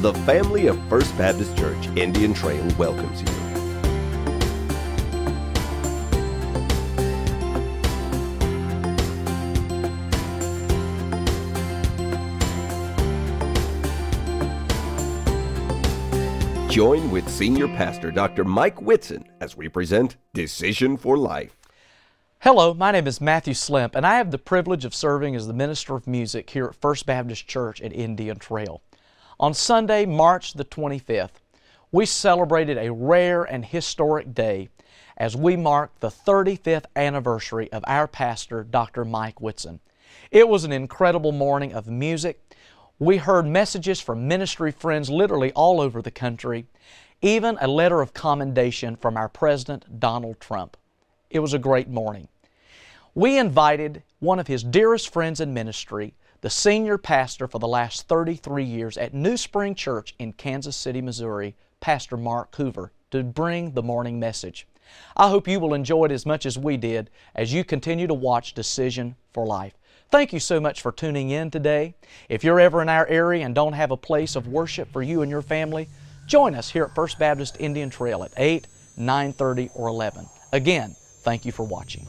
the family of First Baptist Church Indian Trail welcomes you. Join with Senior Pastor Dr. Mike Whitson as we present Decision for Life. Hello, my name is Matthew Slimp, and I have the privilege of serving as the minister of music here at First Baptist Church at Indian Trail. On Sunday, March the 25th, we celebrated a rare and historic day as we marked the 35th anniversary of our pastor, Dr. Mike Whitson. It was an incredible morning of music, we heard messages from ministry friends literally all over the country, even a letter of commendation from our President Donald Trump. It was a great morning. We invited one of his dearest friends in ministry, the senior pastor for the last 33 years at New Spring Church in Kansas City, Missouri, Pastor Mark Hoover, to bring the morning message. I hope you will enjoy it as much as we did as you continue to watch Decision for Life. Thank you so much for tuning in today. If you're ever in our area and don't have a place of worship for you and your family, join us here at First Baptist Indian Trail at 8, 9:30 or 11. Again, thank you for watching.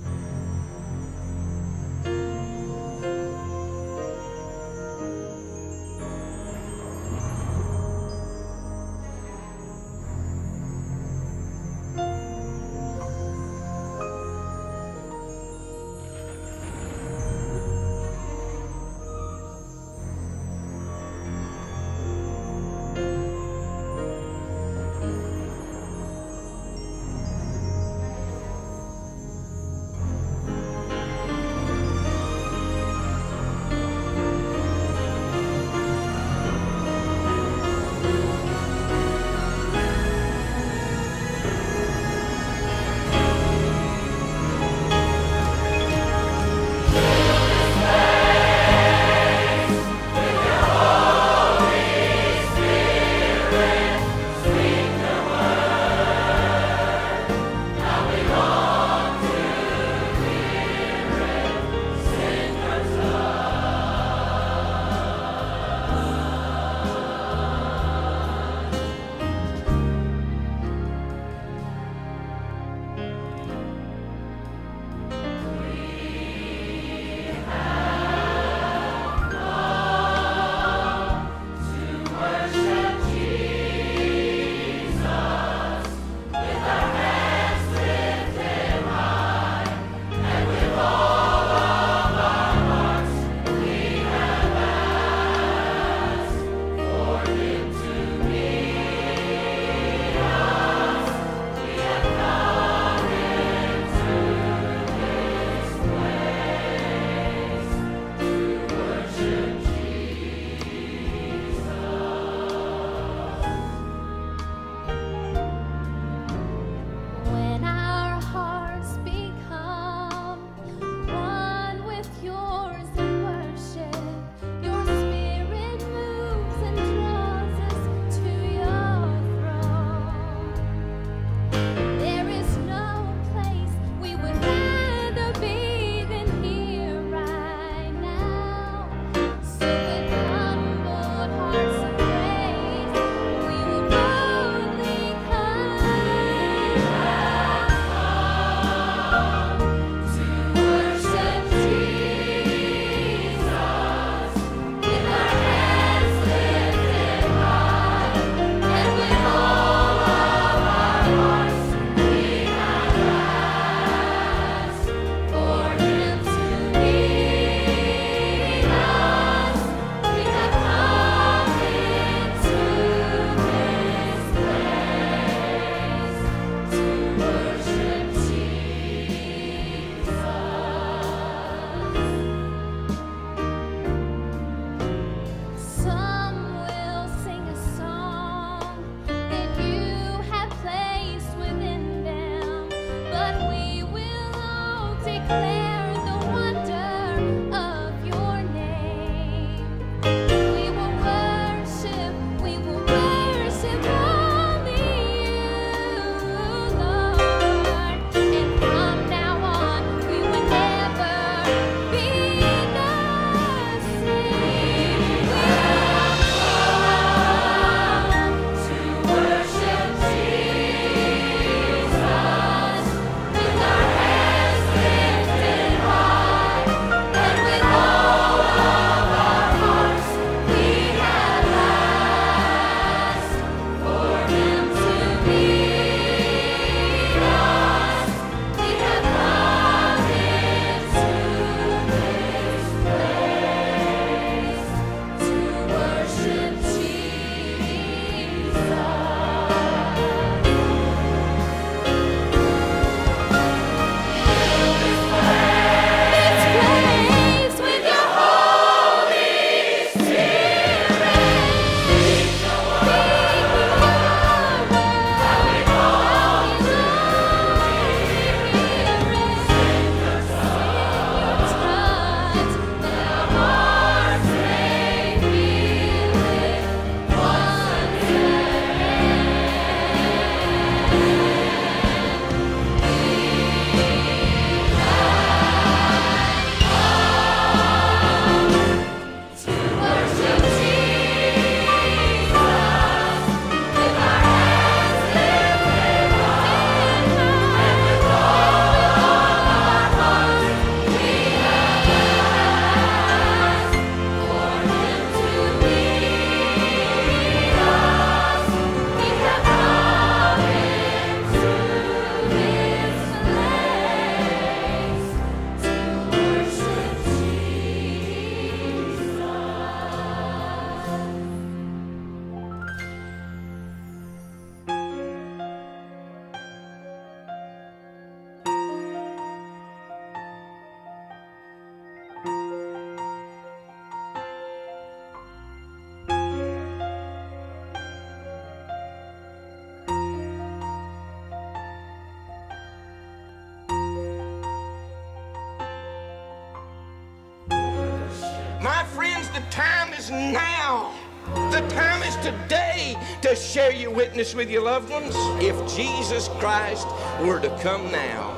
Witness with your loved ones. If Jesus Christ were to come now,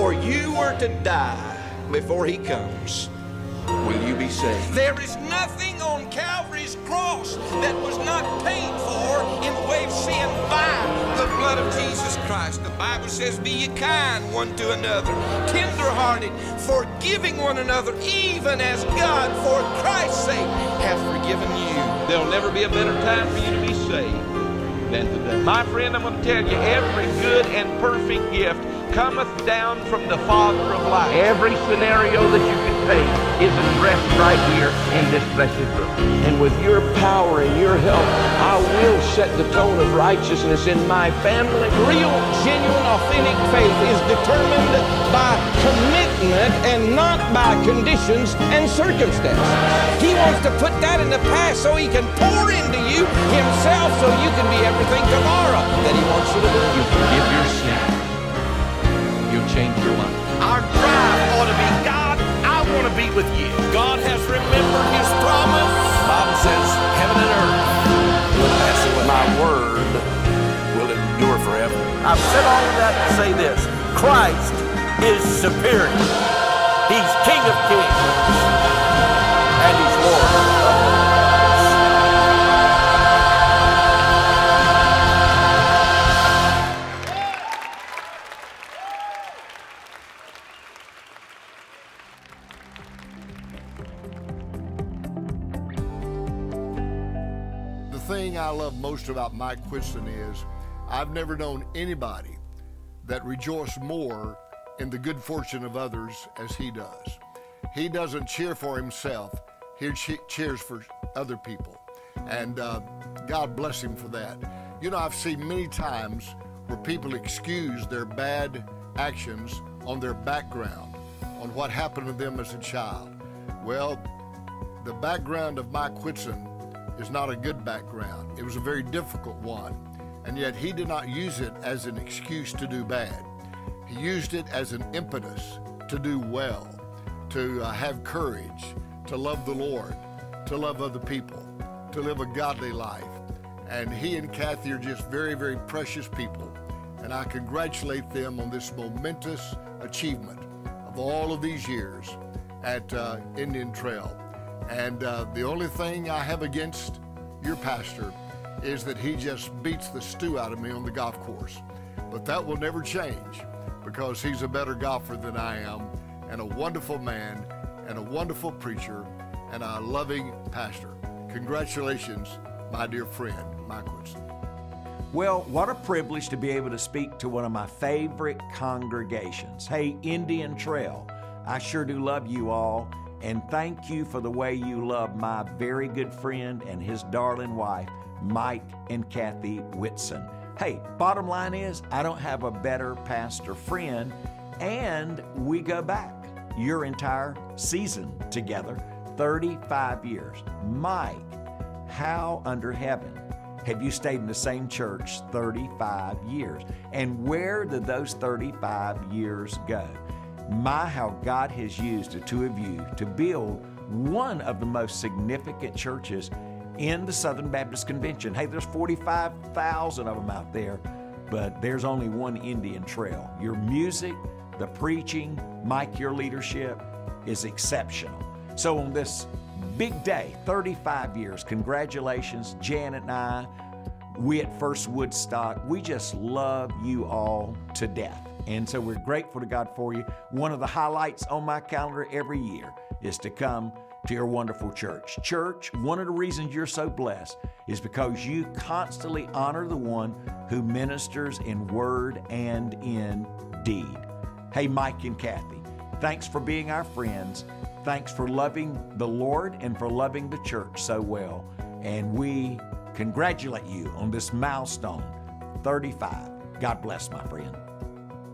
or you were to die before he comes, will you be saved? There is nothing on Calvary's cross that was not paid for in the way of sin by the blood of Jesus Christ. The Bible says, Be ye kind one to another, tenderhearted, forgiving one another, even as God, for Christ's sake, hath forgiven you. There'll never be a better time for you to be saved than today. My friend, I'm going to tell you, every good and perfect gift cometh down from the Father of light. Every scenario that you take is addressed right here in this blessed room. And with your power and your help, I will set the tone of righteousness in my family. Real, genuine, authentic faith is determined by commitment and not by conditions and circumstances. He wants to put that in the past so he can pour into you himself so you can be everything tomorrow that he wants you to be. You forgive your sin you'll change your life. Our drive ought to be, God, want to be with you. God has remembered his promise. The Bible says, heaven and earth will pass away. My word will endure forever. I've said all of that to say this. Christ is superior. He's King of kings. About Mike Whitson is I've never known anybody that rejoiced more in the good fortune of others as he does. He doesn't cheer for himself, he cheers for other people. And uh, God bless him for that. You know, I've seen many times where people excuse their bad actions on their background, on what happened to them as a child. Well, the background of Mike Whitson is not a good background. It was a very difficult one. And yet he did not use it as an excuse to do bad. He used it as an impetus to do well, to uh, have courage, to love the Lord, to love other people, to live a godly life. And he and Kathy are just very, very precious people. And I congratulate them on this momentous achievement of all of these years at uh, Indian Trail. And uh, the only thing I have against your pastor is that he just beats the stew out of me on the golf course. But that will never change because he's a better golfer than I am and a wonderful man and a wonderful preacher and a loving pastor. Congratulations, my dear friend, Mike Whitson. Well, what a privilege to be able to speak to one of my favorite congregations. Hey, Indian Trail, I sure do love you all. And thank you for the way you love my very good friend and his darling wife, Mike and Kathy Whitson. Hey, bottom line is, I don't have a better pastor friend, and we go back your entire season together 35 years. Mike, how under heaven have you stayed in the same church 35 years? And where did those 35 years go? My, how God has used the two of you to build one of the most significant churches in the Southern Baptist Convention. Hey, there's 45,000 of them out there, but there's only one Indian Trail. Your music, the preaching, Mike, your leadership is exceptional. So on this big day, 35 years, congratulations, Janet and I, we at First Woodstock, we just love you all to death. And so we're grateful to God for you. One of the highlights on my calendar every year is to come to your wonderful church. Church, one of the reasons you're so blessed is because you constantly honor the one who ministers in word and in deed. Hey, Mike and Kathy, thanks for being our friends. Thanks for loving the Lord and for loving the church so well. And we congratulate you on this milestone 35. God bless, my friend.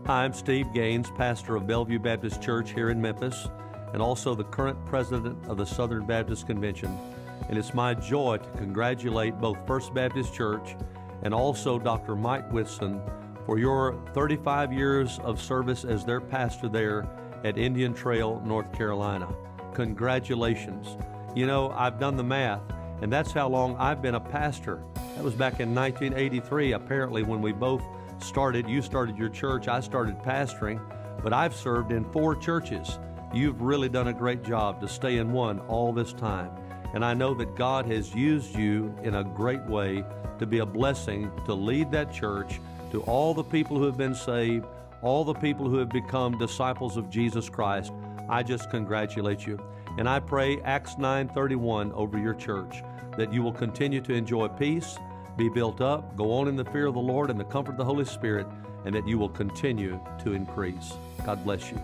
Hi, I'm Steve Gaines, pastor of Bellevue Baptist Church here in Memphis, and also the current president of the Southern Baptist Convention. And it's my joy to congratulate both First Baptist Church and also Dr. Mike Whitson for your 35 years of service as their pastor there at Indian Trail, North Carolina. Congratulations. You know, I've done the math, and that's how long I've been a pastor. That was back in 1983, apparently, when we both started. You started your church, I started pastoring, but I've served in four churches. You've really done a great job to stay in one all this time. And I know that God has used you in a great way to be a blessing to lead that church to all the people who have been saved, all the people who have become disciples of Jesus Christ. I just congratulate you. And I pray Acts 9:31 over your church that you will continue to enjoy peace, be built up, go on in the fear of the Lord and the comfort of the Holy Spirit, and that you will continue to increase. God bless you.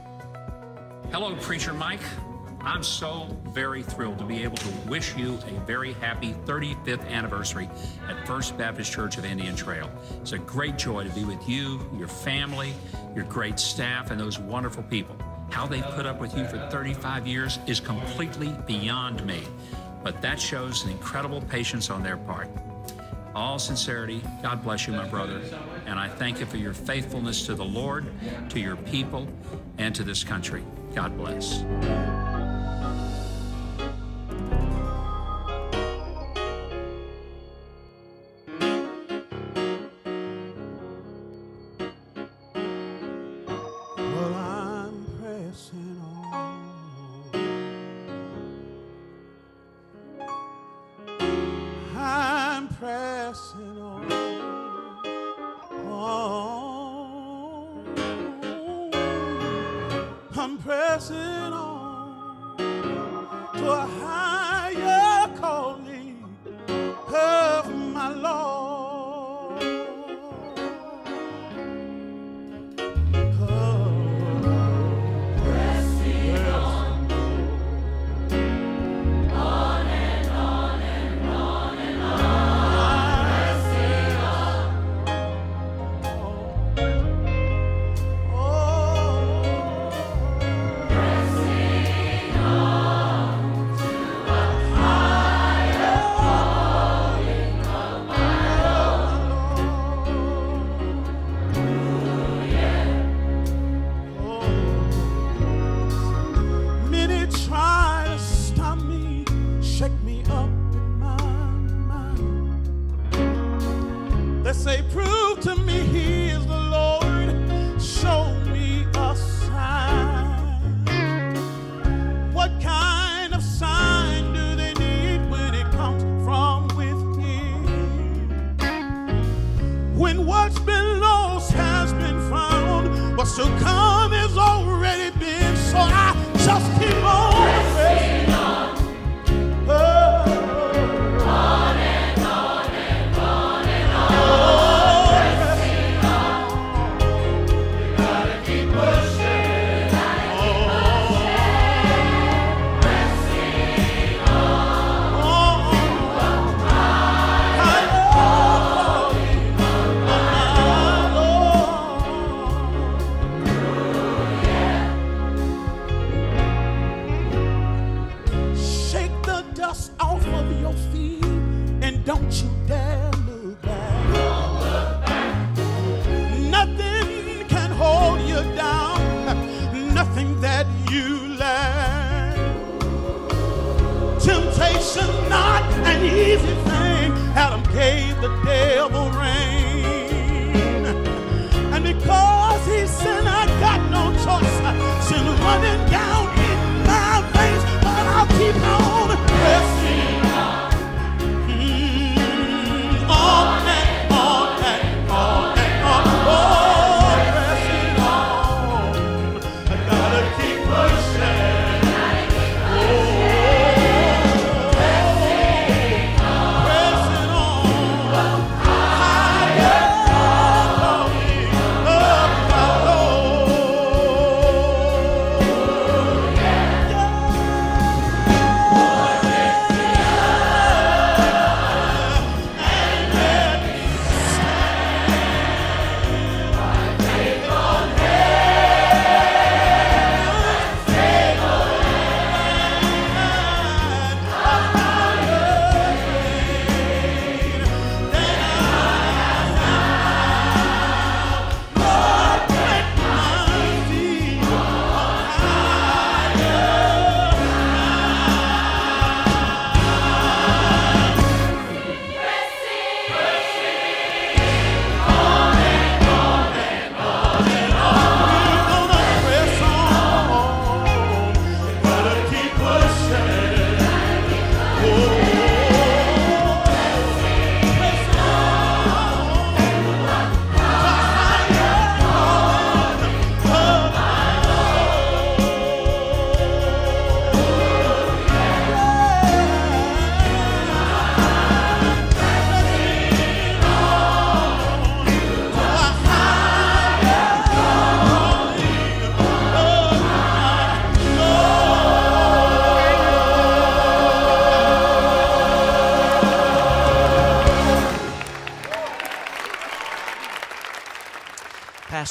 Hello, Preacher Mike. I'm so very thrilled to be able to wish you a very happy 35th anniversary at First Baptist Church of Indian Trail. It's a great joy to be with you, your family, your great staff, and those wonderful people. How they put up with you for 35 years is completely beyond me, but that shows an incredible patience on their part. All sincerity, God bless you, my brother, and I thank you for your faithfulness to the Lord, to your people, and to this country. God bless. When what's been lost has been found, what's to come has already been. So I just keep on pressing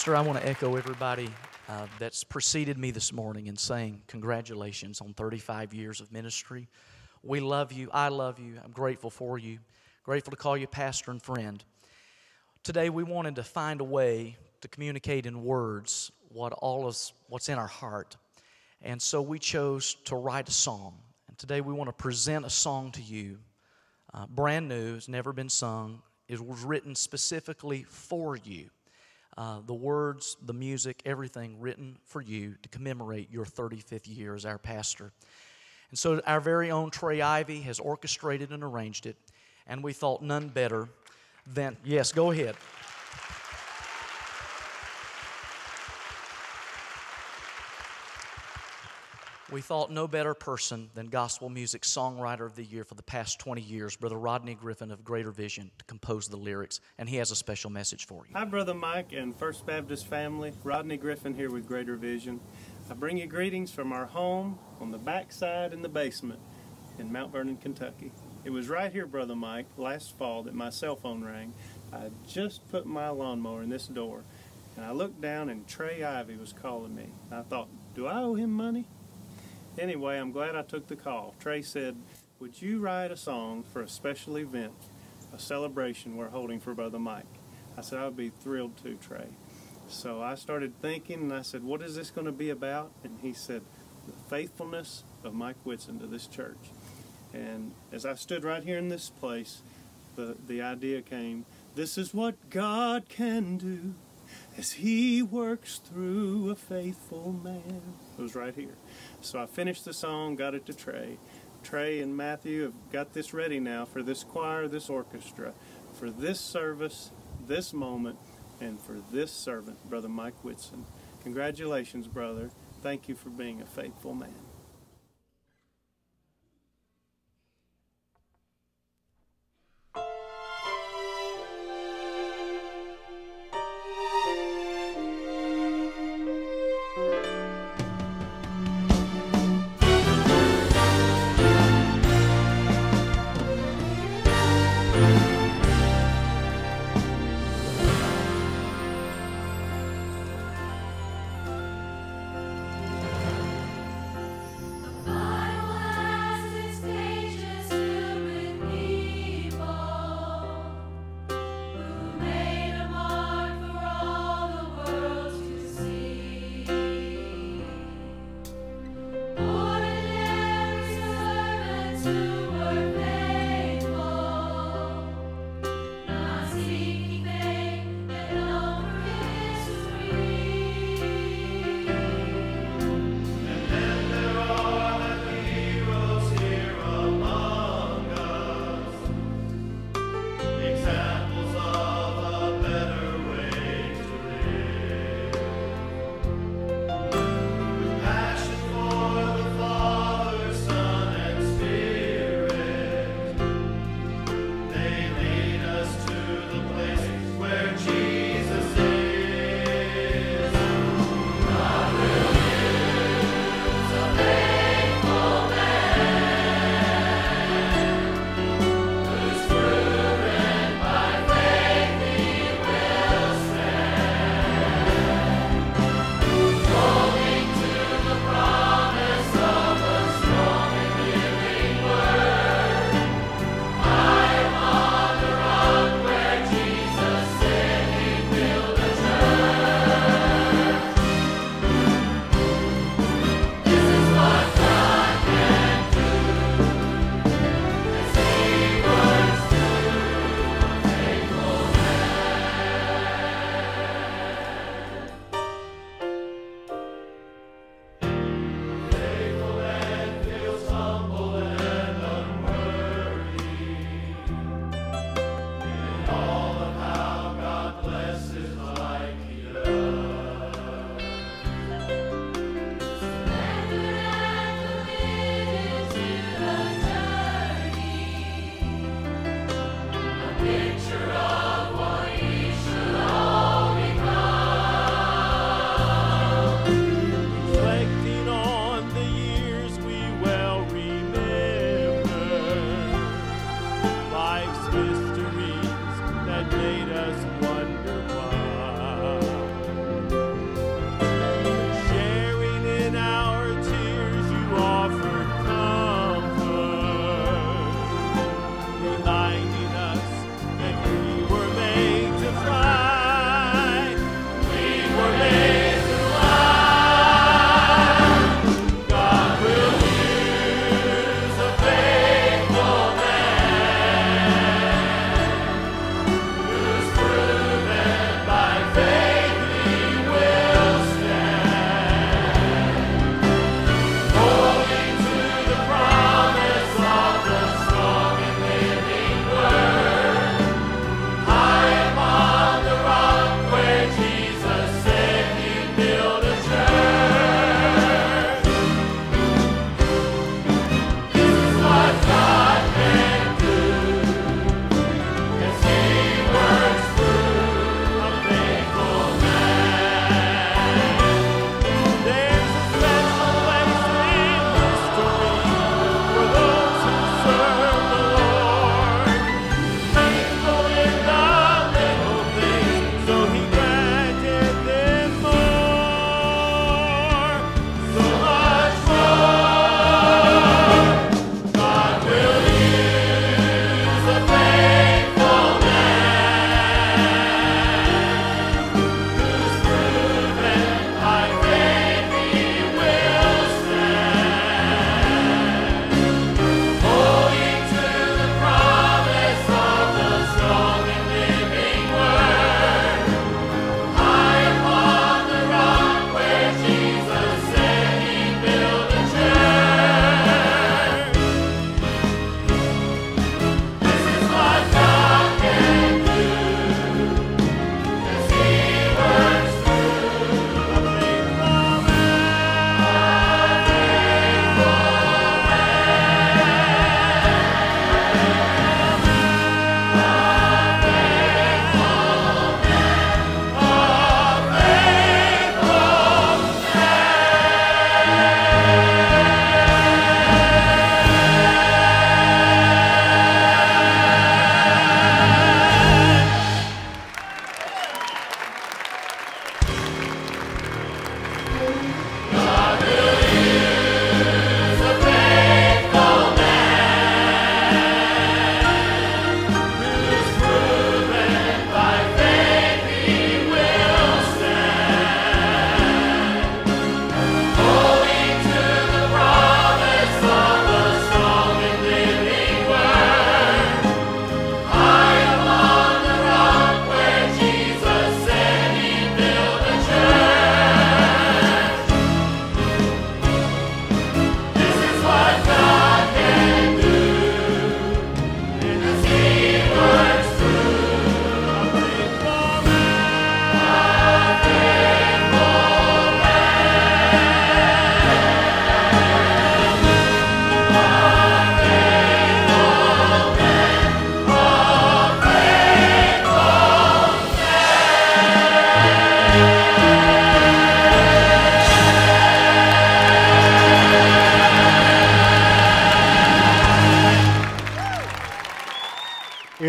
Pastor, I want to echo everybody uh, that's preceded me this morning in saying congratulations on 35 years of ministry. We love you. I love you. I'm grateful for you. Grateful to call you pastor and friend. Today, we wanted to find a way to communicate in words what all is what's in our heart. And so we chose to write a song. And today we want to present a song to you. Uh, brand new, it's never been sung. It was written specifically for you. Uh, the words, the music, everything written for you to commemorate your 35th year as our pastor. And so our very own Trey Ivy has orchestrated and arranged it, and we thought none better than, yes, go ahead. We thought no better person than gospel music songwriter of the year for the past 20 years, Brother Rodney Griffin of Greater Vision, to compose the lyrics, and he has a special message for you. Hi, Brother Mike and First Baptist family. Rodney Griffin here with Greater Vision. I bring you greetings from our home on the backside in the basement in Mount Vernon, Kentucky. It was right here, Brother Mike, last fall that my cell phone rang. I just put my lawnmower in this door, and I looked down and Trey Ivy was calling me. I thought, do I owe him money? Anyway, I'm glad I took the call. Trey said, Would you write a song for a special event, a celebration we're holding for Brother Mike? I said, I would be thrilled to, Trey. So I started thinking and I said, What is this going to be about? And he said, The faithfulness of Mike Whitson to this church. And as I stood right here in this place, the, the idea came this is what God can do as He works through a faithful man. It was right here. So I finished the song, got it to Trey. Trey and Matthew have got this ready now for this choir, this orchestra, for this service, this moment, and for this servant, Brother Mike Whitson. Congratulations, brother. Thank you for being a faithful man.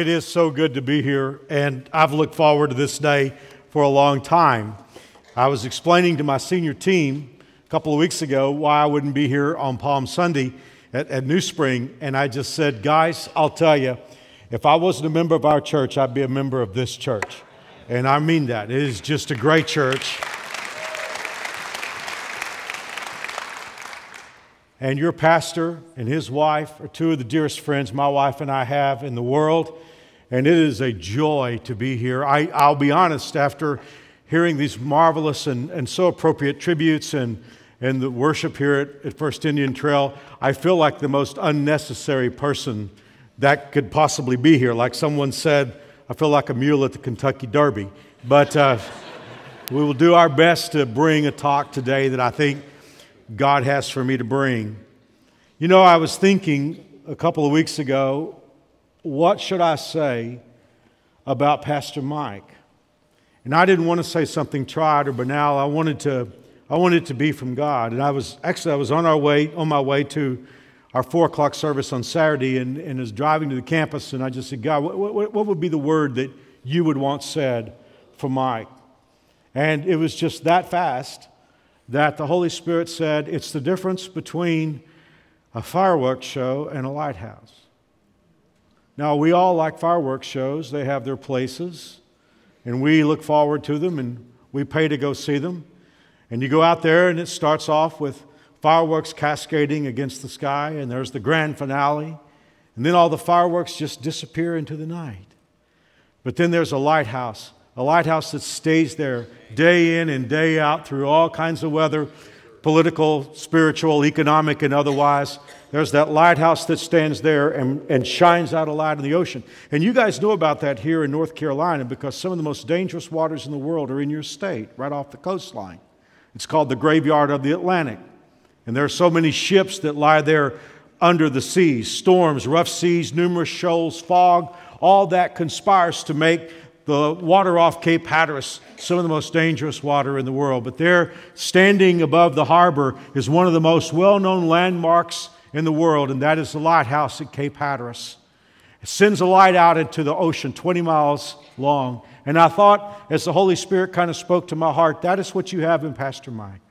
It is so good to be here, and I've looked forward to this day for a long time. I was explaining to my senior team a couple of weeks ago why I wouldn't be here on Palm Sunday at, at New Spring, and I just said, Guys, I'll tell you, if I wasn't a member of our church, I'd be a member of this church. And I mean that. It is just a great church. And your pastor and his wife are two of the dearest friends my wife and I have in the world. And it is a joy to be here. I, I'll be honest, after hearing these marvelous and, and so appropriate tributes and, and the worship here at, at First Indian Trail, I feel like the most unnecessary person that could possibly be here. Like someone said, I feel like a mule at the Kentucky Derby. But uh, we will do our best to bring a talk today that I think God has for me to bring. You know, I was thinking a couple of weeks ago, what should I say about Pastor Mike? And I didn't want to say something tried or banal. I wanted to, I wanted it to be from God. And I was actually I was on our way, on my way to our four o'clock service on Saturday, and, and was driving to the campus, and I just said, God, what, what, what would be the word that you would want said for Mike? And it was just that fast that the Holy Spirit said it's the difference between a fireworks show and a lighthouse. Now, we all like fireworks shows, they have their places, and we look forward to them and we pay to go see them. And you go out there, and it starts off with fireworks cascading against the sky, and there's the grand finale, and then all the fireworks just disappear into the night. But then there's a lighthouse a lighthouse that stays there day in and day out through all kinds of weather, political, spiritual, economic, and otherwise. There's that lighthouse that stands there and, and shines out a light in the ocean. And you guys know about that here in North Carolina because some of the most dangerous waters in the world are in your state, right off the coastline. It's called the graveyard of the Atlantic. And there are so many ships that lie there under the seas storms, rough seas, numerous shoals, fog. All that conspires to make the water off Cape Hatteras, some of the most dangerous water in the world. But there, standing above the harbor, is one of the most well known landmarks in the world, and that is the lighthouse at Cape Hatteras. It sends a light out into the ocean 20 miles long. And I thought, as the Holy Spirit kind of spoke to my heart, that is what you have in Pastor Mike.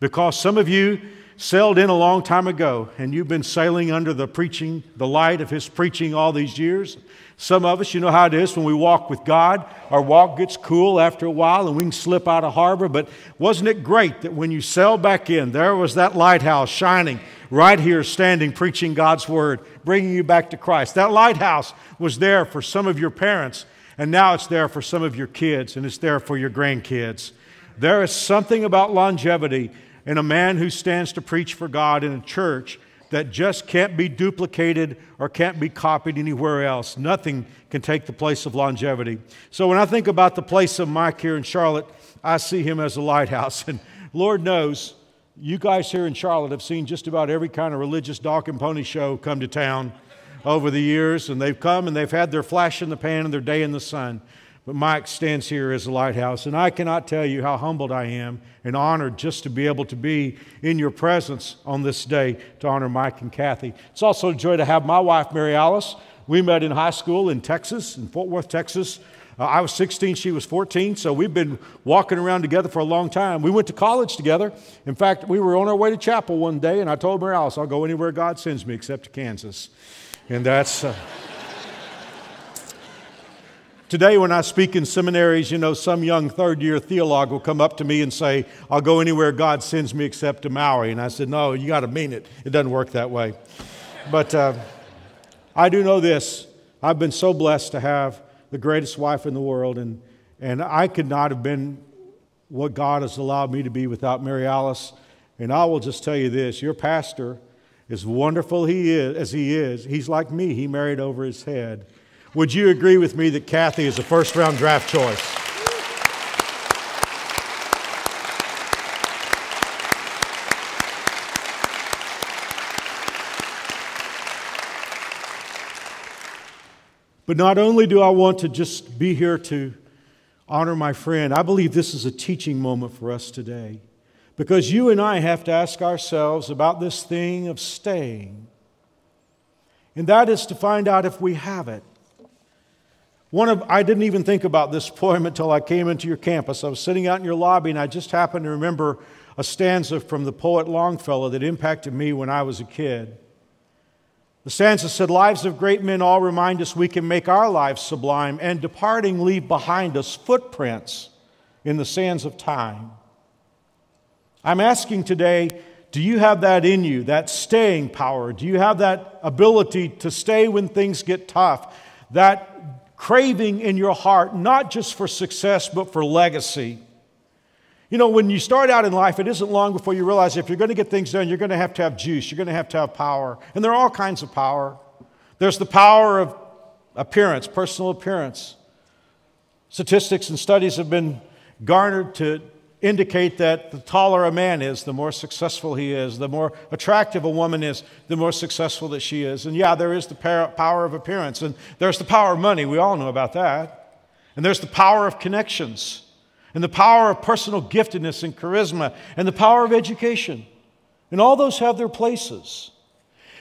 Because some of you sailed in a long time ago, and you've been sailing under the preaching, the light of his preaching all these years. Some of us, you know how it is when we walk with God, our walk gets cool after a while and we can slip out of harbor. But wasn't it great that when you sail back in, there was that lighthouse shining right here, standing, preaching God's word, bringing you back to Christ? That lighthouse was there for some of your parents, and now it's there for some of your kids, and it's there for your grandkids. There is something about longevity in a man who stands to preach for God in a church that just can't be duplicated or can't be copied anywhere else. Nothing can take the place of longevity. So when I think about the place of Mike here in Charlotte, I see him as a lighthouse. And Lord knows, you guys here in Charlotte have seen just about every kind of religious dog and pony show come to town over the years, and they've come and they've had their flash in the pan and their day in the sun. But Mike stands here as a lighthouse, and I cannot tell you how humbled I am and honored just to be able to be in your presence on this day to honor Mike and Kathy. It's also a joy to have my wife, Mary Alice. We met in high school in Texas, in Fort Worth, Texas. Uh, I was 16, she was 14, so we've been walking around together for a long time. We went to college together. In fact, we were on our way to chapel one day, and I told Mary Alice, I'll go anywhere God sends me except to Kansas. And that's. Uh, Today, when I speak in seminaries, you know, some young third year theologue will come up to me and say, I'll go anywhere God sends me except to Maui. And I said, No, you got to mean it. It doesn't work that way. But uh, I do know this I've been so blessed to have the greatest wife in the world, and, and I could not have been what God has allowed me to be without Mary Alice. And I will just tell you this your pastor, as wonderful he is, as he is, he's like me. He married over his head. Would you agree with me that Kathy is a first round draft choice? But not only do I want to just be here to honor my friend, I believe this is a teaching moment for us today. Because you and I have to ask ourselves about this thing of staying. And that is to find out if we have it. One of, I didn't even think about this poem until I came into your campus. I was sitting out in your lobby and I just happened to remember a stanza from the poet Longfellow that impacted me when I was a kid. The stanza said, Lives of great men all remind us we can make our lives sublime, and departing leave behind us footprints in the sands of time. I'm asking today, do you have that in you, that staying power? Do you have that ability to stay when things get tough? That craving in your heart, not just for success, but for legacy. You know, when you start out in life, it isn't long before you realize if you're going to get things done, you're going to have to have juice, you're going to have to have power. And there are all kinds of power. There's the power of appearance, personal appearance. Statistics and studies have been garnered to indicate that the taller a man is, the more successful he is, the more attractive a woman is, the more successful that she is. And yeah, there is the power of appearance, and there's the power of money. We all know about that. And there's the power of connections, and the power of personal giftedness and charisma, and the power of education. And all those have their places.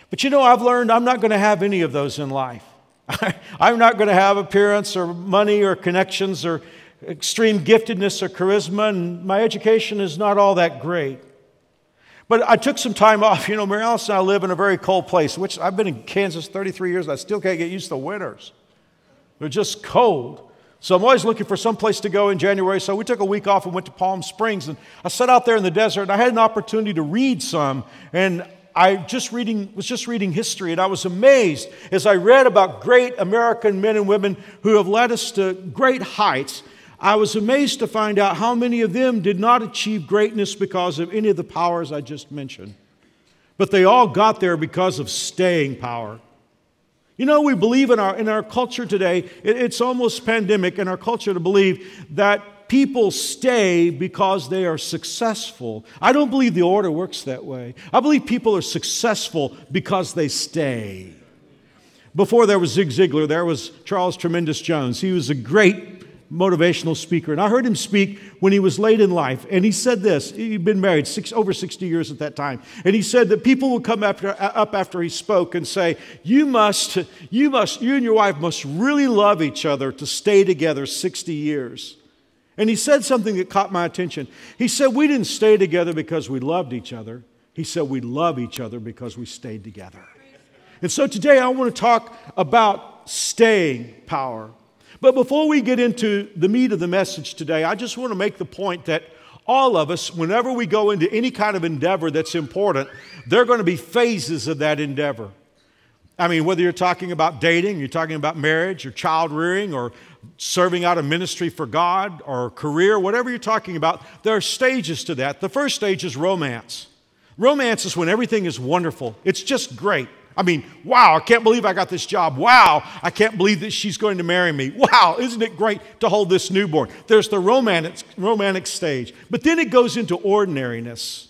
But you know, I've learned I'm not going to have any of those in life. I'm not going to have appearance or money or connections or extreme giftedness or charisma, and my education is not all that great. But I took some time off. You know, Alice and I live in a very cold place, which I've been in Kansas 33 years. I still can't get used to winters. They're just cold. So I'm always looking for some place to go in January. So we took a week off and went to Palm Springs. And I sat out there in the desert and I had an opportunity to read some. And I just reading, was just reading history, and I was amazed as I read about great American men and women who have led us to great heights. I was amazed to find out how many of them did not achieve greatness because of any of the powers I just mentioned. But they all got there because of staying power. You know, we believe in our, in our culture today, it, it's almost pandemic in our culture to believe that people stay because they are successful. I don't believe the order works that way. I believe people are successful because they stay. Before there was Zig Ziglar, there was Charles Tremendous Jones. He was a great motivational speaker. And I heard him speak when he was late in life. And he said this he'd been married six, over 60 years at that time. And he said that people would come after, up after he spoke and say, You must, you must, you and your wife must really love each other to stay together 60 years. And he said something that caught my attention. He said, We didn't stay together because we loved each other. He said, We love each other because we stayed together. And so today I want to talk about staying power. But before we get into the meat of the message today, I just want to make the point that all of us, whenever we go into any kind of endeavor that's important, there are going to be phases of that endeavor. I mean, whether you're talking about dating, you're talking about marriage, or child rearing, or serving out a ministry for God, or career, whatever you're talking about, there are stages to that. The first stage is romance. Romance is when everything is wonderful, it's just great. I mean, wow, I can't believe I got this job. Wow, I can't believe that she's going to marry me. Wow, isn't it great to hold this newborn? There's the romantic, romantic stage. But then it goes into ordinariness.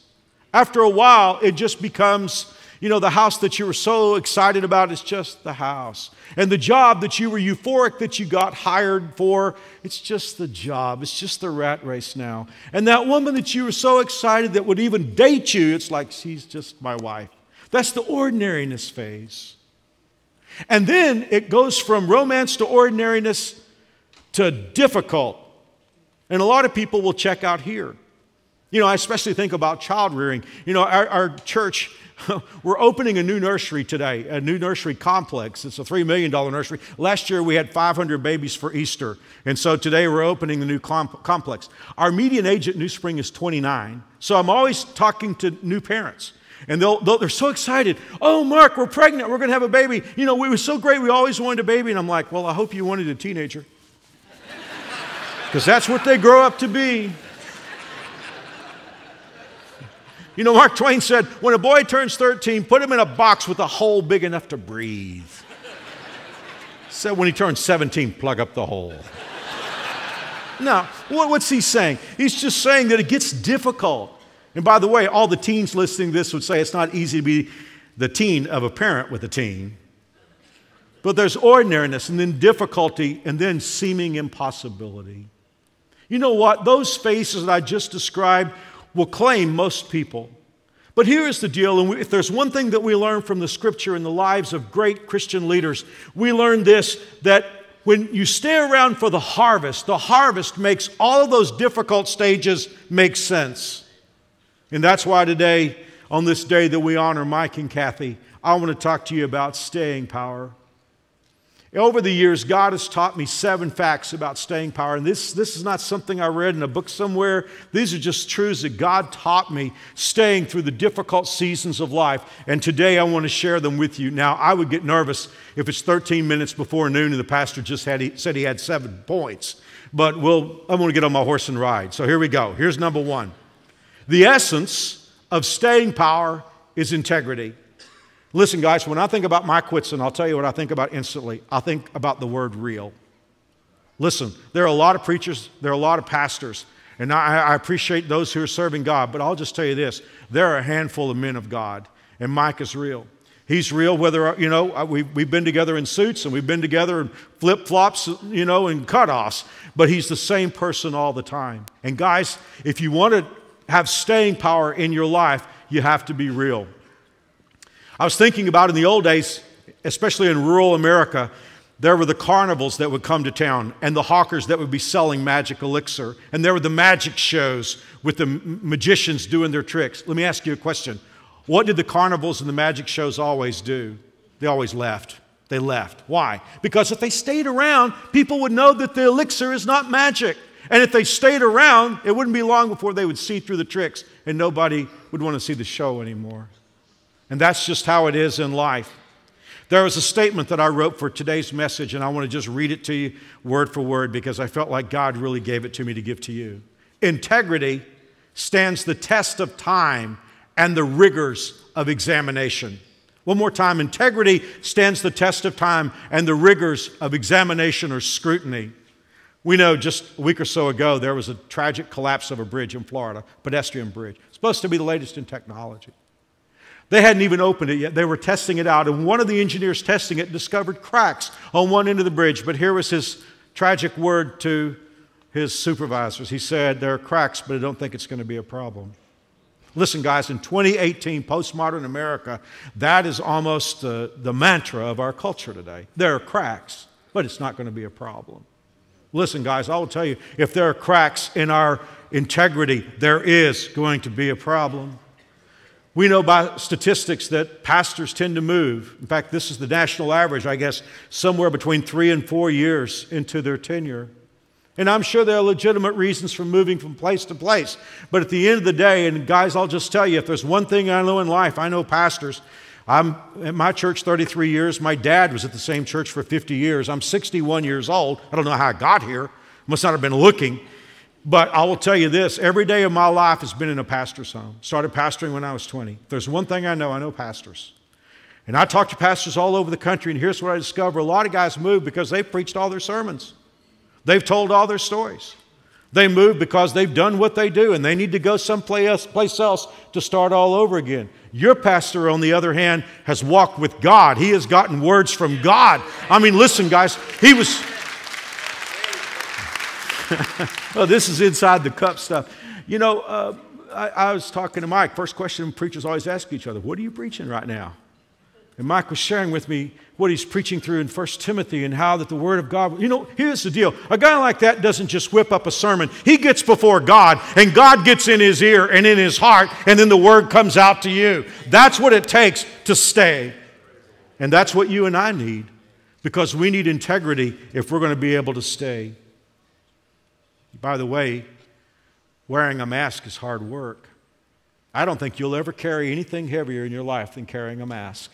After a while, it just becomes, you know, the house that you were so excited about is just the house. And the job that you were euphoric that you got hired for, it's just the job. It's just the rat race now. And that woman that you were so excited that would even date you, it's like she's just my wife. That's the ordinariness phase. And then it goes from romance to ordinariness to difficult. And a lot of people will check out here. You know, I especially think about child rearing. You know, our, our church, we're opening a new nursery today, a new nursery complex. It's a $3 million nursery. Last year we had 500 babies for Easter. And so today we're opening the new complex. Our median age at New Spring is 29. So I'm always talking to new parents. And they'll, they'll, they're so excited. Oh, Mark, we're pregnant. We're going to have a baby. You know, it was so great. We always wanted a baby. And I'm like, well, I hope you wanted a teenager. Because that's what they grow up to be. You know, Mark Twain said, when a boy turns 13, put him in a box with a hole big enough to breathe. Said when he turns 17, plug up the hole. Now, what's he saying? He's just saying that it gets difficult. And by the way, all the teens listening to this would say it's not easy to be the teen of a parent with a teen. But there's ordinariness and then difficulty and then seeming impossibility. You know what? Those faces that I just described will claim most people. But here is the deal, and if there's one thing that we learn from the scripture and the lives of great Christian leaders, we learn this that when you stay around for the harvest, the harvest makes all of those difficult stages make sense. And that's why today, on this day that we honor Mike and Kathy, I want to talk to you about staying power. Over the years, God has taught me seven facts about staying power. And this, this is not something I read in a book somewhere. These are just truths that God taught me staying through the difficult seasons of life. And today I want to share them with you. Now, I would get nervous if it's 13 minutes before noon and the pastor just had, he said he had seven points. But we'll, I'm going to get on my horse and ride. So here we go. Here's number one The essence of staying power is integrity. Listen, guys, when I think about Mike Whitson, I'll tell you what I think about instantly. I think about the word real. Listen, there are a lot of preachers, there are a lot of pastors, and I, I, appreciate those who are serving God, but I'll just tell you this there are a handful of men of God, and Mike is real. He's real, whether, you know, uh, we, we've been together in suits and we've been together in flip flops, you know, and cutoffs, but he's the same person all the time. And guys, if you want to have staying power in your life, you have to be real. I was thinking about in the old days, especially in rural America, there were the carnivals that would come to town and the hawkers that would be selling magic elixir. And there were the magic shows with the magicians doing their tricks. Let me ask you a question. What did the carnivals and the magic shows always do? They always left. They left. Why? Because if they stayed around, people would know that the elixir is not magic. And if they stayed around, it wouldn't be long before they would see through the tricks and nobody would want to see the show anymore. And that's just how it is in life. There was a statement that I wrote for today's message, and I want to just read it to you word for word because I felt like God really gave it to me to give to you. Integrity stands the test of time and the rigors of examination. One more time integrity stands the test of time and the rigors of examination or scrutiny. We know just a week or so ago there was a tragic collapse of a bridge in Florida, pedestrian bridge, supposed to be the latest in technology. They hadn't even opened it yet. They were testing it out. And one of the engineers testing it discovered cracks on one end of the bridge. But here was his tragic word to his supervisors. He said, There are cracks, but I don't think it's going to be a problem. Listen, guys, in 2018, postmodern America, that is almost the, the mantra of our culture today. There are cracks, but it's not going to be a problem. Listen, guys, I will tell you if there are cracks in our integrity, there is going to be a problem. We know by statistics that pastors tend to move. In fact, this is the national average, I guess, somewhere between three and four years into their tenure. And I'm sure there are legitimate reasons for moving from place to place. But at the end of the day, and guys, I'll just tell you if there's one thing I know in life, I know pastors. I'm at my church 33 years. My dad was at the same church for 50 years. I'm 61 years old. I don't know how I got here. Must not have been looking. But I will tell you this every day of my life has been in a pastor's home. Started pastoring when I was 20. If there's one thing I know, I know pastors. And I talk to pastors all over the country, and here's what I discover a lot of guys move because they've preached all their sermons, they've told all their stories. They move because they've done what they do and they need to go someplace else to start all over again. Your pastor, on the other hand, has walked with God. He has gotten words from God. I mean, listen, guys, he was this is inside the cup stuff. You know, uh, I, I, was talking to Mike. First question preachers always ask each other, What are you preaching right now? And Mike was sharing with me what he's preaching through in 1 Timothy and how that the Word of God, you know, here's the deal. A guy like that doesn't just whip up a sermon. He gets before God, and God gets in his ear and in his heart, and then the Word comes out to you. That's what it takes to stay. And that's what you and I need because we need integrity if we're going to be able to stay. By the way, wearing a mask is hard work. I don't think you'll ever carry anything heavier in your life than carrying a mask.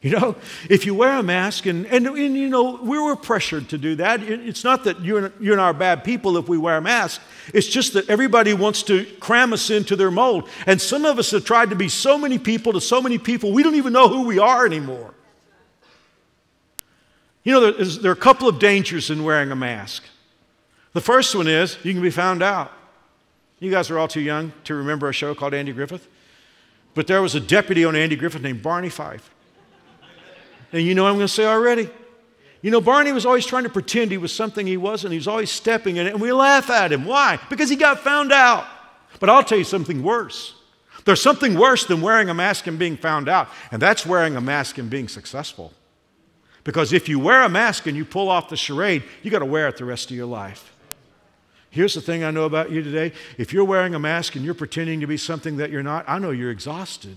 You know, if you wear a mask, and, and, and you know, we were pressured to do that. It's not that you and, you and I are bad people if we wear a mask. It's just that everybody wants to cram us into their mold. And some of us have tried to be so many people to so many people, we don't even know who we are anymore. You know, there, there are a couple of dangers in wearing a mask. The first one is you can be found out. You guys are all too young to remember a show called Andy Griffith. But there was a deputy on Andy Griffith named Barney Fife. And you know what I'm going to say already? You know, Barney was always trying to pretend he was something he wasn't. He was always stepping in it, and we laugh at him. Why? Because he got found out. But I'll tell you something worse. There's something worse than wearing a mask and being found out, and that's wearing a mask and being successful. Because if you wear a mask and you pull off the charade, you got to wear it the rest of your life. Here's the thing I know about you today. If you're wearing a mask and you're pretending to be something that you're not, I know you're exhausted.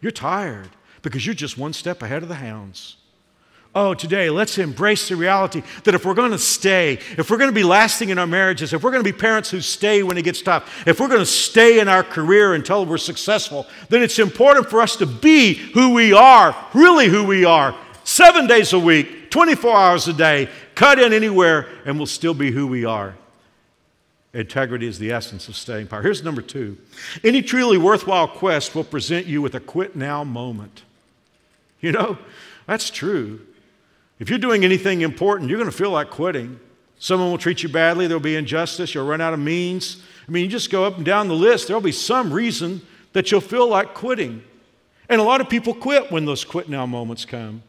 You're tired because you're just one step ahead of the hounds. Oh, today, let's embrace the reality that if we're going to stay, if we're going to be lasting in our marriages, if we're going to be parents who stay when it gets tough, if we're going to stay in our career until we're successful, then it's important for us to be who we are, really who we are, seven days a week, 24 hours a day, cut in anywhere, and we'll still be who we are. Integrity is the essence of staying power. Here's number two any truly worthwhile quest will present you with a quit now moment. You know, that's true. If you're doing anything important, you're going to feel like quitting. Someone will treat you badly, there'll be injustice, you'll run out of means. I mean, you just go up and down the list, there'll be some reason that you'll feel like quitting. And a lot of people quit when those quit now moments come.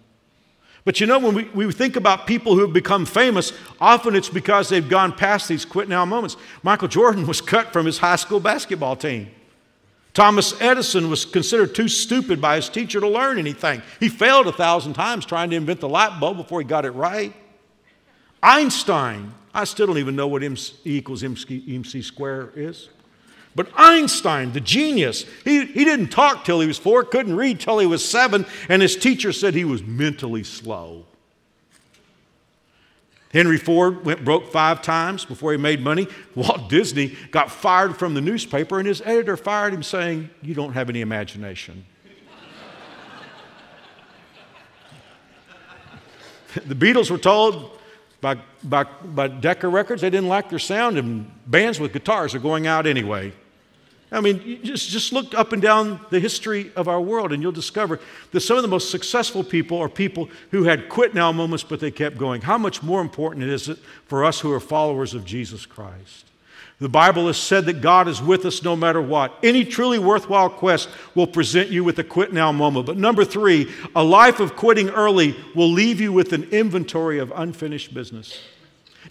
But you know, when we, we think about people who have become famous, often it's because they've gone past these quit now moments. Michael Jordan was cut from his high school basketball team. Thomas Edison was considered too stupid by his teacher to learn anything. He failed a thousand times trying to invent the light bulb before he got it right. Einstein, I still don't even know what MC equals MC, MC square is. But Einstein, the genius, he, he didn't talk till he was four, couldn't read till he was seven, and his teacher said he was mentally slow. Henry Ford went broke five times before he made money. Walt Disney got fired from the newspaper, and his editor fired him saying, You don't have any imagination. the Beatles were told by, by, by Decca Records they didn't like their sound, and bands with guitars are going out anyway. I mean, just, just look up and down the history of our world, and you'll discover that some of the most successful people are people who had quit now moments, but they kept going. How much more important is it for us who are followers of Jesus Christ? The Bible has said that God is with us no matter what. Any truly worthwhile quest will present you with a quit now moment. But number three, a life of quitting early will leave you with an inventory of unfinished business.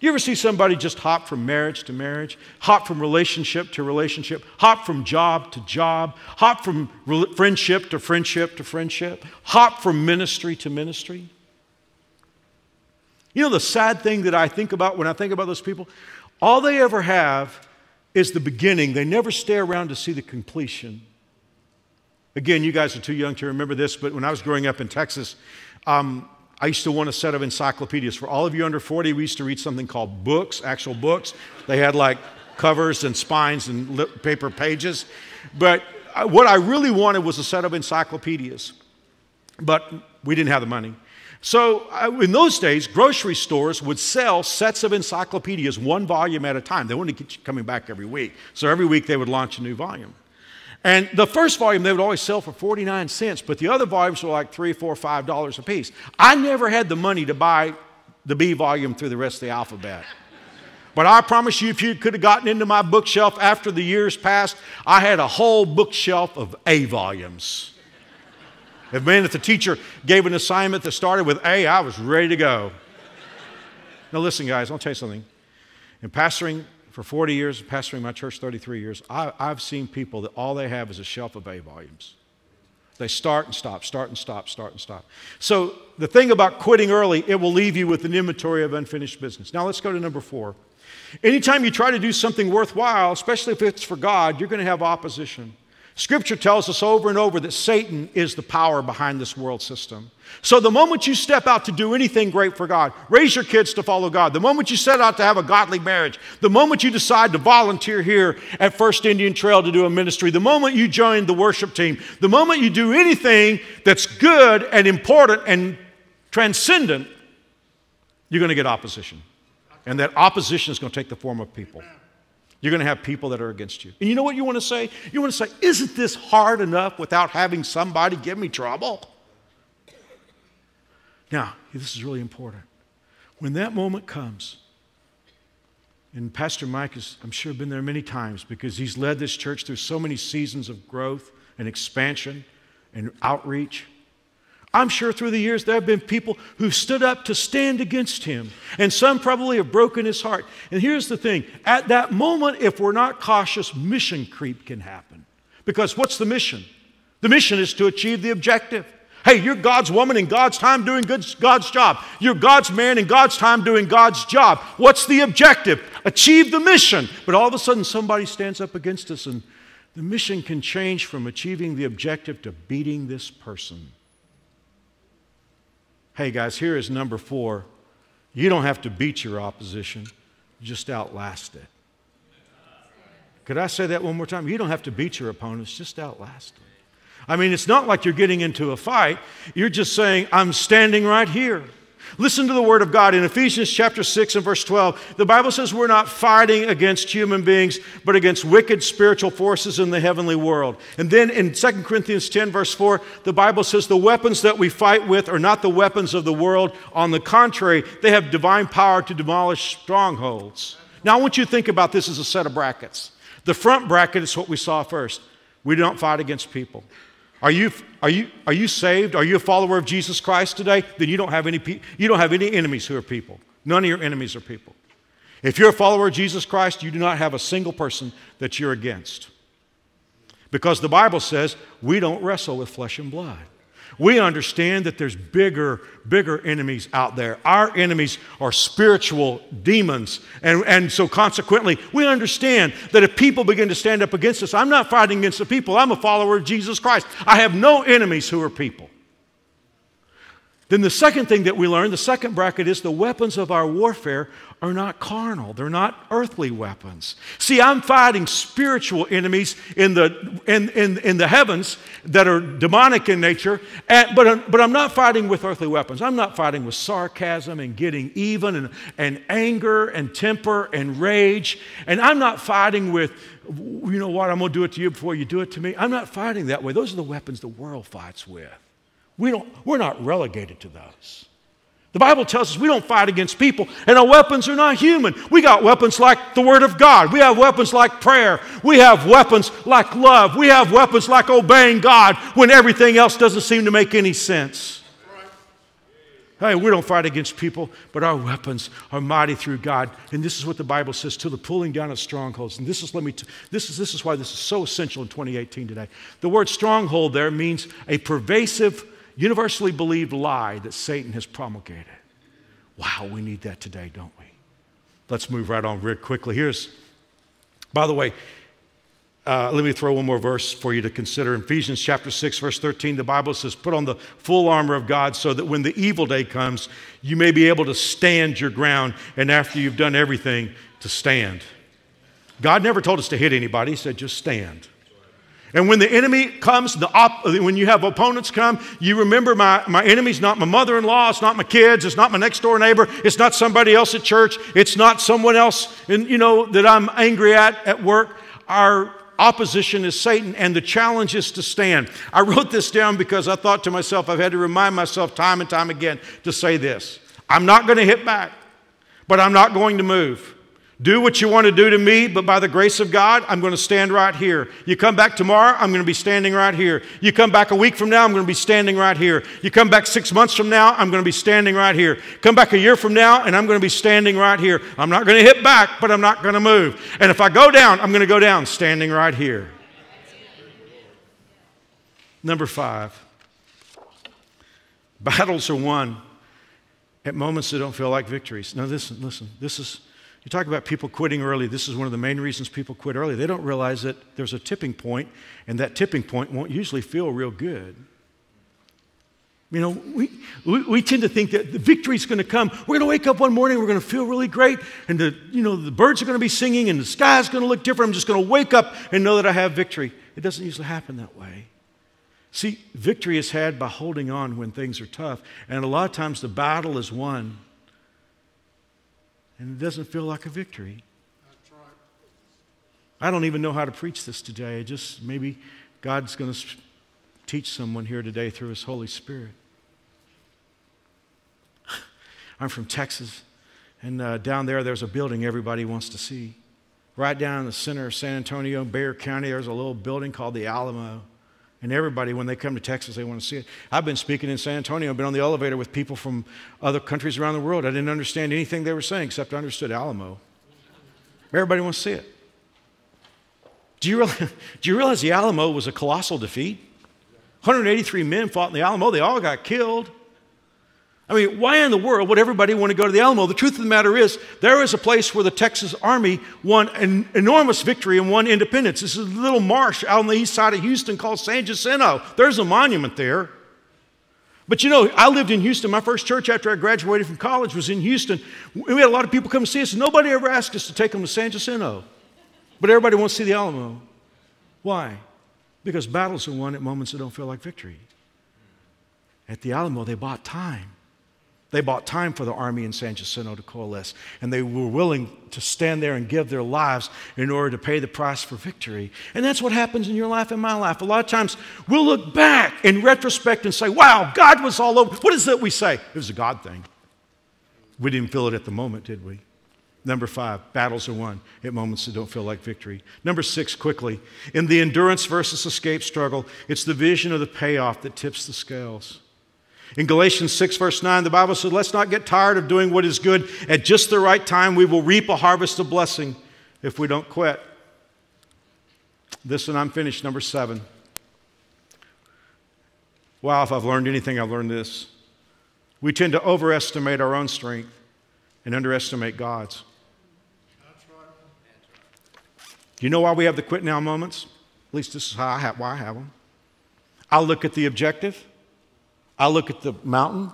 You ever see somebody just hop from marriage to marriage, hop from relationship to relationship, hop from job to job, hop from friendship to friendship to friendship, hop from ministry to ministry? You know the sad thing that I think about when I think about those people? All they ever have is the beginning. They never stay around to see the completion. Again, you guys are too young to remember this, but when I was growing up in Texas, um, I used to want a set of encyclopedias. For all of you under 40, we used to read something called books, actual books. They had like covers and spines and paper pages. But uh, what I really wanted was a set of encyclopedias. But we didn't have the money. So, uh, in those days, grocery stores would sell sets of encyclopedias, one volume at a time. They wanted to keep coming back every week. So, every week they would launch a new volume. And the first volume they would always sell for 49 cents, but the other volumes were like three, four, five dollars a piece. I never had the money to buy the B volume through the rest of the alphabet. But I promise you, if you could have gotten into my bookshelf after the years passed, I had a whole bookshelf of A volumes. If man, if the teacher gave an assignment that started with A, I was ready to go. Now listen, guys, I'll tell you something. In pastoring for 40 years, pastoring my church 33 years, I, have seen people that all they have is a shelf of A volumes. They start and stop, start and stop, start and stop. So the thing about quitting early, it will leave you with an inventory of unfinished business. Now let's go to number four. Anytime you try to do something worthwhile, especially if it's for God, you're going to have opposition. Scripture tells us over and over that Satan is the power behind this world system. So the moment you step out to do anything great for God, raise your kids to follow God, the moment you set out to have a godly marriage, the moment you decide to volunteer here at First Indian Trail to do a ministry, the moment you join the worship team, the moment you do anything that's good and important and transcendent, you're going to get opposition. And that opposition is going to take the form of people. You're going to have people that are against you. And you know what you want to say? You want to say, Isn't this hard enough without having somebody give me trouble? Now, this is really important. When that moment comes, and Pastor Mike has, I'm sure, been there many times because he's led this church through so many seasons of growth and expansion and outreach. I'm sure through the years there have been people who stood up to stand against him, and some probably have broken his heart. And here's the thing at that moment, if we're not cautious, mission creep can happen. Because what's the mission? The mission is to achieve the objective. Hey, you're God's woman in God's time doing good, God's job. You're God's man in God's time doing God's job. What's the objective? Achieve the mission. But all of a sudden, somebody stands up against us, and the mission can change from achieving the objective to beating this person. Hey, guys, here is number four. You don't have to beat your opposition, just outlast it. Could I say that one more time? You don't have to beat your opponents, just outlast them. I mean, it's not like you're getting into a fight. You're just saying, I'm standing right here. Listen to the word of God in Ephesians chapter 6 and verse 12. The Bible says we're not fighting against human beings, but against wicked spiritual forces in the heavenly world. And then in 2 Corinthians 10, verse 4, the Bible says the weapons that we fight with are not the weapons of the world. On the contrary, they have divine power to demolish strongholds. Now, I want you to think about this as a set of brackets. The front bracket is what we saw first. We don't fight against people. Are you, are, you, are you saved? Are you a follower of Jesus Christ today? Then you don't, have any, you don't have any enemies who are people. None of your enemies are people. If you're a follower of Jesus Christ, you do not have a single person that you're against. Because the Bible says we don't wrestle with flesh and blood we understand that there's bigger, bigger enemies out there. Our enemies are spiritual demons. And, and so, consequently, we understand that if people begin to stand up against us, I'm not fighting against the people, I'm a follower of Jesus Christ. I have no enemies who are people. Then the second thing that we learn, the second bracket is the weapons of our warfare are not carnal. They're not earthly weapons. See, I'm fighting spiritual enemies in the, in, in, in the heavens that are demonic in nature, and, but, uh, but I'm not fighting with earthly weapons. I'm not fighting with sarcasm and getting even and, and anger and temper and rage. And I'm not fighting with, you know what, I'm going to do it to you before you do it to me. I'm not fighting that way. Those are the weapons the world fights with. We don't, we're not relegated to those. The Bible tells us we don't fight against people, and our weapons are not human. We got weapons like the Word of God. We have weapons like prayer. We have weapons like love. We have weapons like obeying God when everything else doesn't seem to make any sense. Hey, we don't fight against people, but our weapons are mighty through God. And this is what the Bible says to the pulling down of strongholds. And this is, let me, t- this is, this is why this is so essential in 2018 today. The word stronghold there means a pervasive universally believed lie that Satan has promulgated. Wow, we need that today, don't we? Let's move right on real quickly. Here's, by the way, uh, let me throw one more verse for you to consider. In Ephesians chapter 6, verse 13, the Bible says, Put on the full armor of God so that when the evil day comes, you may be able to stand your ground, and after you've done everything, to stand. God never told us to hit anybody, He said, just stand. And when the enemy comes, the op- when you have opponents come, you remember my, my enemy's not my mother in law, it's not my kids, it's not my next door neighbor, it's not somebody else at church, it's not someone else in, you know, that I'm angry at at work. Our opposition is Satan, and the challenge is to stand. I wrote this down because I thought to myself, I've had to remind myself time and time again to say this I'm not going to hit back, but I'm not going to move. Do what you want to do to me, but by the grace of God, I'm going to stand right here. You come back tomorrow, I'm going to be standing right here. You come back a week from now, I'm going to be standing right here. You come back six months from now, I'm going to be standing right here. Come back a year from now, and I'm going to be standing right here. I'm not going to hit back, but I'm not going to move. And if I go down, I'm going to go down standing right here. Number five battles are won at moments that don't feel like victories. Now, listen, listen. This is you talk about people quitting early. This is one of the main reasons people quit early. They don't realize that there's a tipping point, and that tipping point won't usually feel real good. You know, we, we, we tend to think that the victory's going to come. We're going to wake up one morning, we're going to feel really great, and the, you know, the birds are going to be singing, and the sky's going to look different. I'm just going to wake up and know that I have victory. It doesn't usually happen that way. See, victory is had by holding on when things are tough, and a lot of times the battle is won and it doesn't feel like a victory. I don't even know how to preach this today. Just maybe God's going to teach someone here today through His Holy Spirit. I'm from Texas, and uh, down there, there's a building everybody wants to see. Right down in the center of San Antonio, Bexar County, there's a little building called the Alamo. And everybody, when they come to Texas, they want to see it. I've been speaking in San Antonio, I've been on the elevator with people from other countries around the world. I didn't understand anything they were saying except I understood Alamo. Everybody wants to see it. Do you realize, do you realize the Alamo was a colossal defeat? 183 men fought in the Alamo, they all got killed. I mean, why in the world would everybody want to go to the Alamo? The truth of the matter is, there is a place where the Texas Army won an enormous victory and won independence. This is a little marsh out on the east side of Houston called San Jacinto. There's a monument there. But you know, I lived in Houston. My first church after I graduated from college was in Houston. We had a lot of people come see us. Nobody ever asked us to take them to San Jacinto. But everybody wants to see the Alamo. Why? Because battles are won at moments that don't feel like victory. At the Alamo, they bought time. They bought time for the army in San Jacinto to coalesce, and they were willing to stand there and give their lives in order to pay the price for victory. And that's what happens in your life and my life. A lot of times we'll look back in retrospect and say, wow, God was all over. What is it we say? It was a God thing. We didn't feel it at the moment, did we? Number five, battles are won at moments that don't feel like victory. Number six, quickly, in the endurance versus escape struggle, it's the vision of the payoff that tips the scales. In Galatians 6, verse 9, the Bible says, Let's not get tired of doing what is good. At just the right time, we will reap a harvest of blessing if we don't quit. This one, I'm finished. Number seven. Wow, if I've learned anything, I've learned this. We tend to overestimate our own strength and underestimate God's. Do you know why we have the quit now moments? At least this is how I have, why I have them. I'll look at the objective I look at the mountain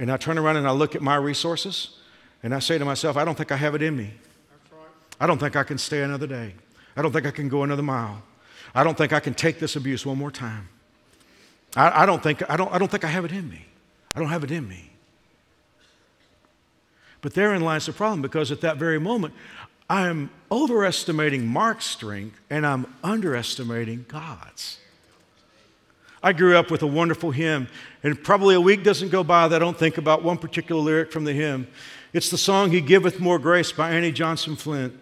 and I turn around and I look at my resources and I say to myself, I don't think I have it in me. I don't think I can stay another day. I don't think I can go another mile. I don't think I can take this abuse one more time. I, I, don't, think, I, don't, I don't think I have it in me. I don't have it in me. But therein lies the problem because at that very moment, I am overestimating Mark's strength and I'm underestimating God's. I grew up with a wonderful hymn, and probably a week doesn't go by that I don't think about one particular lyric from the hymn. It's the song He Giveth More Grace by Annie Johnson Flint.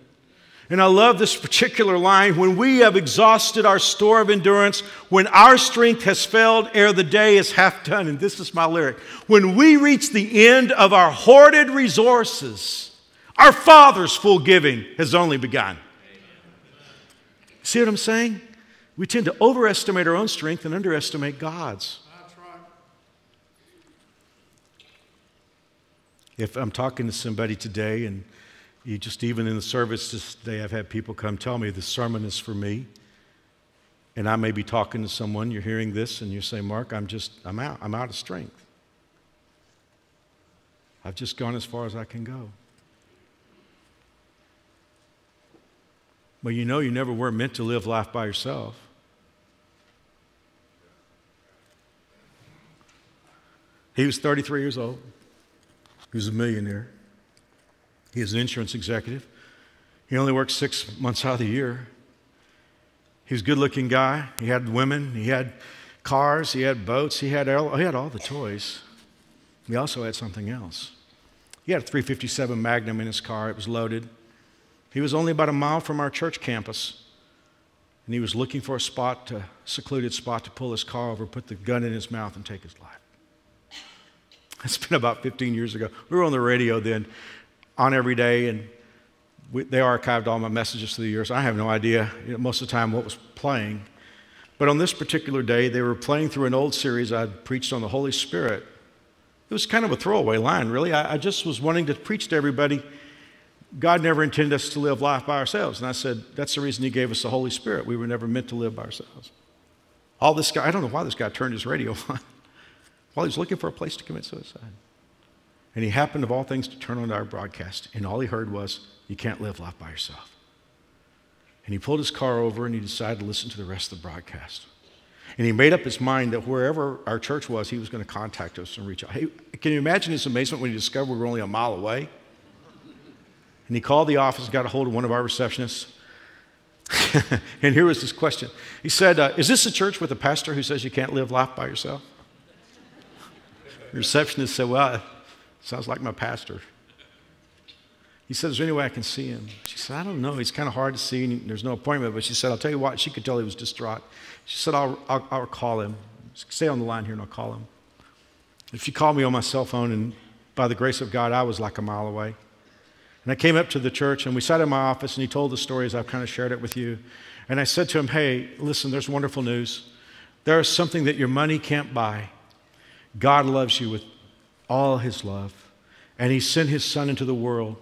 And I love this particular line when we have exhausted our store of endurance, when our strength has failed ere the day is half done. And this is my lyric when we reach the end of our hoarded resources, our Father's full giving has only begun. See what I'm saying? We tend to overestimate our own strength and underestimate God's. If I'm talking to somebody today and you just even in the service today, I've had people come tell me the sermon is for me. And I may be talking to someone, you're hearing this, and you say, Mark, I'm just, I'm out. I'm out of strength. I've just gone as far as I can go. Well, you know, you never were meant to live life by yourself. He was 33 years old. He was a millionaire. He was an insurance executive. He only worked six months out of the year. He was a good looking guy. He had women. He had cars. He had boats. He had, all, he had all the toys. He also had something else. He had a 357 Magnum in his car. It was loaded. He was only about a mile from our church campus. And he was looking for a spot, a secluded spot to pull his car over, put the gun in his mouth, and take his life. It's been about 15 years ago. We were on the radio then, on every day, and we, they archived all my messages through the years. I have no idea you know, most of the time what was playing. But on this particular day, they were playing through an old series I'd preached on the Holy Spirit. It was kind of a throwaway line, really. I, I just was wanting to preach to everybody. God never intended us to live life by ourselves. And I said, that's the reason He gave us the Holy Spirit. We were never meant to live by ourselves. All this guy, I don't know why this guy turned his radio on while he was looking for a place to commit suicide. And he happened, of all things, to turn on our broadcast, and all he heard was, You can't live life by yourself. And he pulled his car over and he decided to listen to the rest of the broadcast. And he made up his mind that wherever our church was, he was going to contact us and reach out. Hey, can you imagine his amazement when he discovered we were only a mile away? And he called the office and got a hold of one of our receptionists. and here was his question. He said, uh, Is this a church with a pastor who says you can't live life by yourself? The receptionist said, Well, sounds like my pastor. He said, Is there any way I can see him? She said, I don't know. He's kind of hard to see, and there's no appointment. But she said, I'll tell you what. She could tell he was distraught. She said, I'll, I'll, I'll call him. Stay on the line here, and I'll call him. If she called me on my cell phone, and by the grace of God, I was like a mile away. And I came up to the church, and we sat in my office, and he told the story as I've kind of shared it with you. And I said to him, Hey, listen, there's wonderful news. There is something that your money can't buy. God loves you with all his love, and he sent his son into the world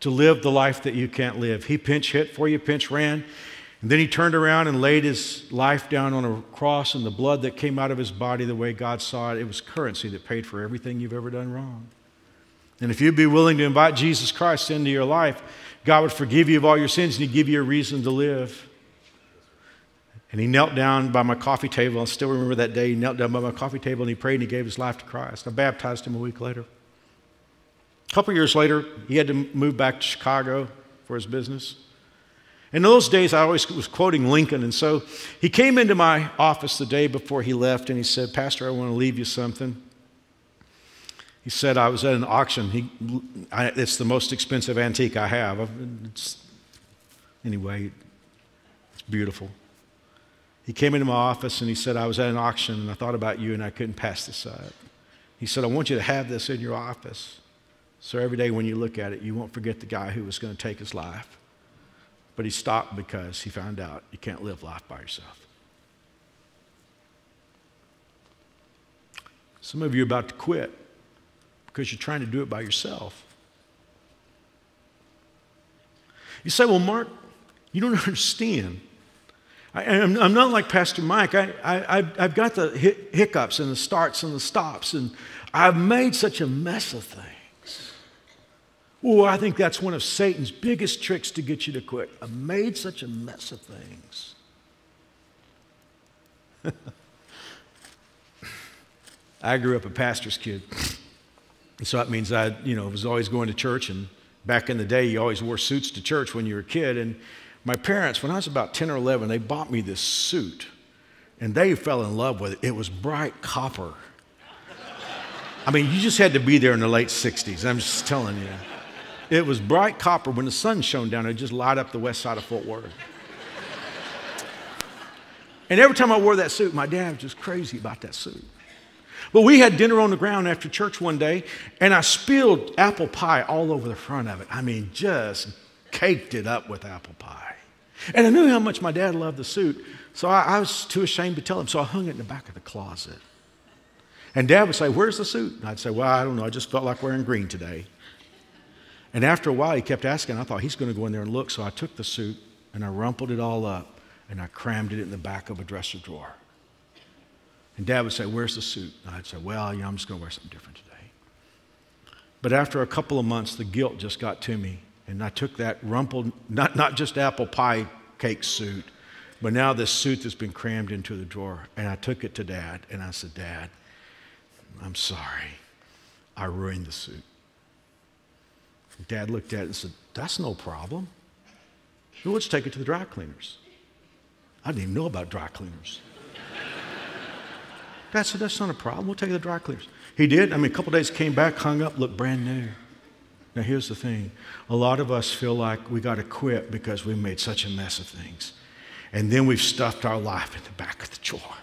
to live the life that you can't live. He pinch hit for you, pinch ran, and then he turned around and laid his life down on a cross, and the blood that came out of his body, the way God saw it, it was currency that paid for everything you've ever done wrong. And if you'd be willing to invite Jesus Christ into your life, God would forgive you of all your sins and he'd give you a reason to live. And he knelt down by my coffee table. I still remember that day. He knelt down by my coffee table and he prayed and he gave his life to Christ. I baptized him a week later. A couple years later, he had to move back to Chicago for his business. In those days, I always was quoting Lincoln. And so he came into my office the day before he left and he said, Pastor, I want to leave you something. He said, I was at an auction. He, I, it's the most expensive antique I have. It's, anyway, it's beautiful. He came into my office and he said, I was at an auction and I thought about you and I couldn't pass this up. He said, I want you to have this in your office. So every day when you look at it, you won't forget the guy who was going to take his life. But he stopped because he found out you can't live life by yourself. Some of you are about to quit because you're trying to do it by yourself. You say, Well, Mark, you don't understand. I, am not like Pastor Mike. I, I, I've got the hiccups and the starts and the stops, and I've made such a mess of things. Oh, I think that's one of Satan's biggest tricks to get you to quit. I've made such a mess of things. I grew up a pastor's kid. So that means I, you know, was always going to church. And back in the day, you always wore suits to church when you were a kid. And my parents, when I was about 10 or 11, they bought me this suit. And they fell in love with it. It was bright copper. I mean, you just had to be there in the late 60s. I'm just telling you. It was bright copper. When the sun shone down, it just light up the west side of Fort Worth. And every time I wore that suit, my dad was just crazy about that suit. But we had dinner on the ground after church one day, and I spilled apple pie all over the front of it. I mean, just caked it up with apple pie. And I knew how much my dad loved the suit, so I, I was too ashamed to tell him, so I hung it in the back of the closet. And dad would say, Where's the suit? And I'd say, Well, I don't know. I just felt like wearing green today. And after a while, he kept asking. I thought he's going to go in there and look. So I took the suit and I rumpled it all up and I crammed it in the back of a dresser drawer. And dad would say, Where's the suit? And I'd say, Well, you know, I'm just going to wear something different today. But after a couple of months, the guilt just got to me. And I took that rumpled, not, not just apple pie cake suit, but now this suit that's been crammed into the drawer. And I took it to dad and I said, Dad, I'm sorry. I ruined the suit. Dad looked at it and said, That's no problem. Well, let's take it to the dry cleaners. I didn't even know about dry cleaners. Dad said, That's not a problem. We'll take it to the dry cleaners. He did. I mean, a couple days came back, hung up, looked brand new. Now, here's the thing a lot of us feel like we got to quit because we made such a mess of things. And then we've stuffed our life in the back of the drawer.